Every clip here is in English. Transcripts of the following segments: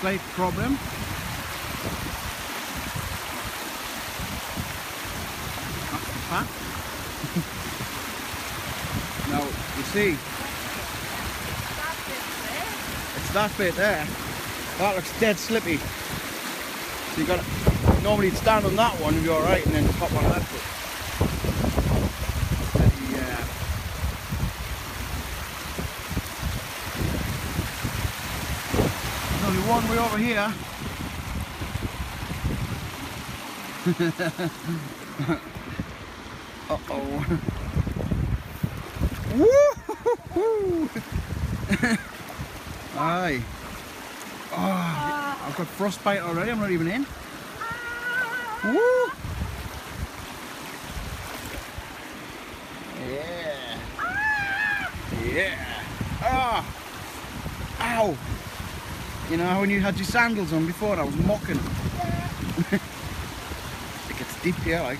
slight problem. Path. now, you see, it's that bit there. That looks dead slippy. So you got normally stand on that one and be alright and then hop on that bit. Yeah. There's only one way over here. Uh-oh. Woo! Aye. Oh, I've got frostbite already, I'm not even in. Woo! Yeah. Yeah. Ah! Ow! You know when you had your sandals on before, I was mocking. it gets deep here, like.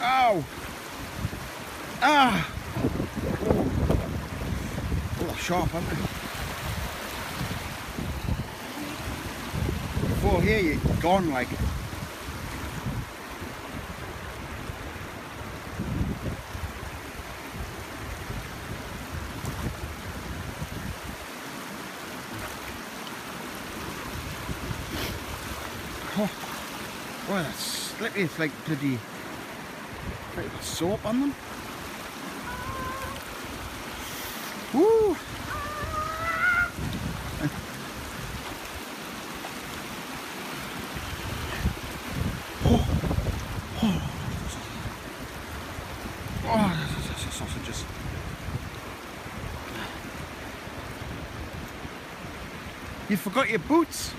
Ow! Ah! Oh, sharp, aren't they? Before here, you're gone like. Boy, that's slippery. It's like bloody like soap on them. Woo! Oh, oh, oh, sausages. You forgot your boots.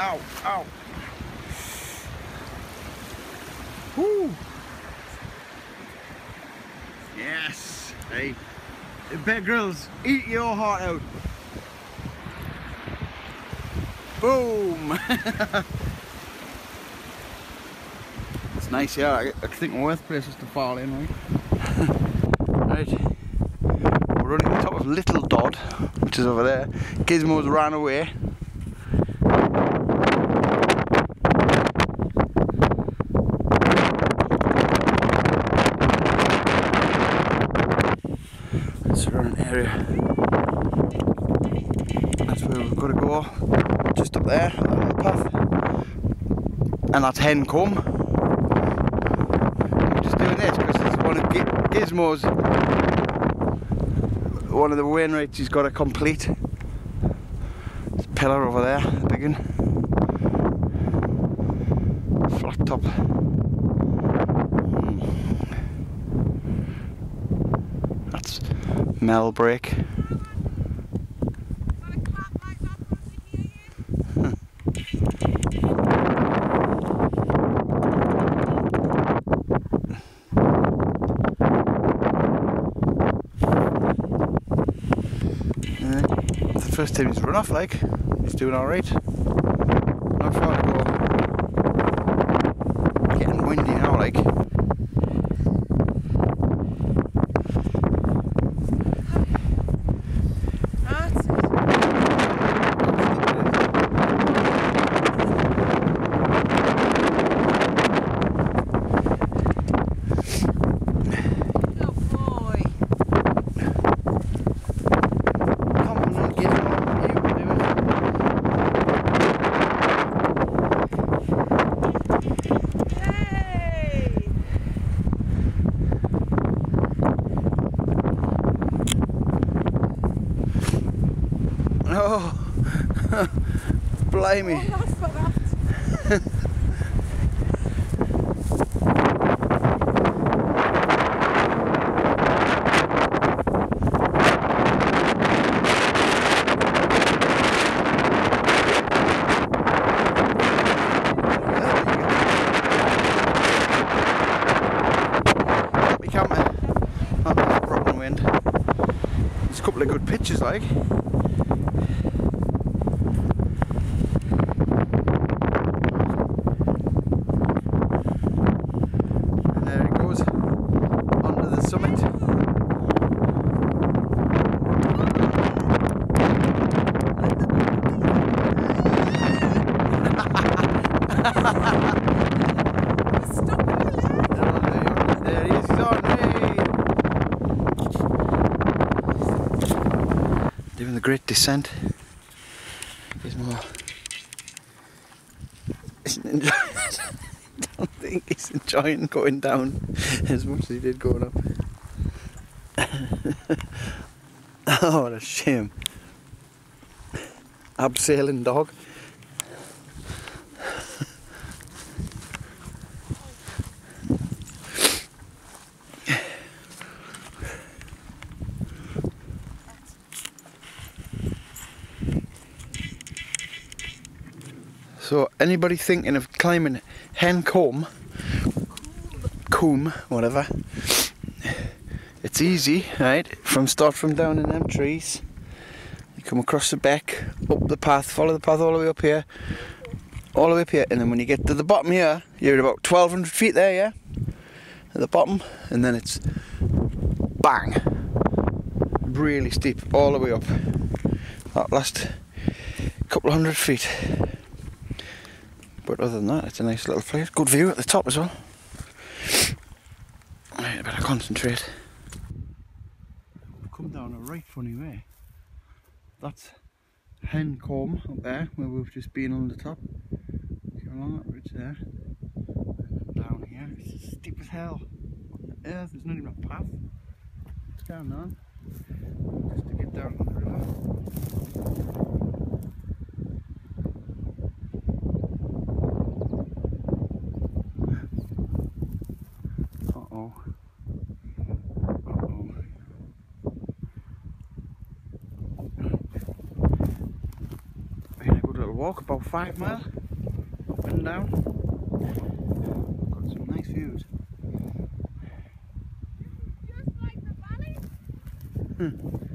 Ow, ow. Woo. Yes. Hey. Bear Grylls, eat your heart out. Boom. it's nice, yeah. I, think worst places to fall in, right? right. We're running on top of Little Dodd, which is over there. Gizmo's ran away. surrounding area. That's where we've got to go, just up there, on that little path. And that's Hen Comb. We're just doing this because it's one of G Gizmo's, one of the Wainwrights he's got to complete. This pillar over there, the big one. Flat top. Hmm. That's Mellbreak. First time he's run off like. He's doing alright. Not far to go. Getting windy now like. Come on and get on. You can do it. Oh, blimey. Happy camper. Not much problem wind. There's a couple of good pictures like. And there it goes onto the summit. Great descent. Here's more. I don't think he's enjoying going down as much as he did going up. oh, what a shame. Abseiling dog. So anybody thinking of climbing Hen Comb, Combe, whatever, it's easy, right? From start from down in them trees, you come across the beck, up the path, follow the path all the way up here, all the way up here, and then when you get to the bottom here, you're at about 1200 feet there, yeah? At the bottom, and then it's bang, really steep all the way up. That last couple of hundred feet. But other than that, it's a nice little place. Good view at the top as well. Right, I better concentrate. We've come down a right funny way. That's Hen Comb up there, where we've just been on the top. Go along that ridge there. Down here, it's steep as hell. On earth? There's not even a path. It's down there. Just to get down the river. Walk about five mile up and down. Got some nice views. Hmm.